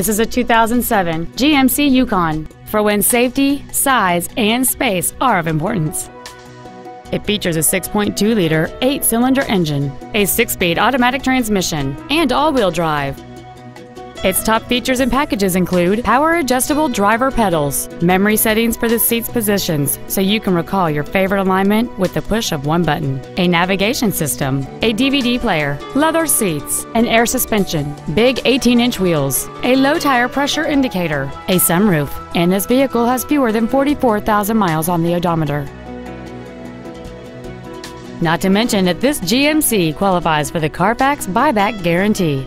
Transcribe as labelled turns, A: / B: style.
A: This is a 2007 GMC Yukon for when safety, size, and space are of importance. It features a 6.2-liter, eight-cylinder engine, a six-speed automatic transmission, and all-wheel drive. Its top features and packages include power adjustable driver pedals, memory settings for the seat's positions so you can recall your favorite alignment with the push of one button, a navigation system, a DVD player, leather seats, an air suspension, big 18 inch wheels, a low tire pressure indicator, a sunroof, and this vehicle has fewer than 44,000 miles on the odometer. Not to mention that this GMC qualifies for the Carfax buyback guarantee.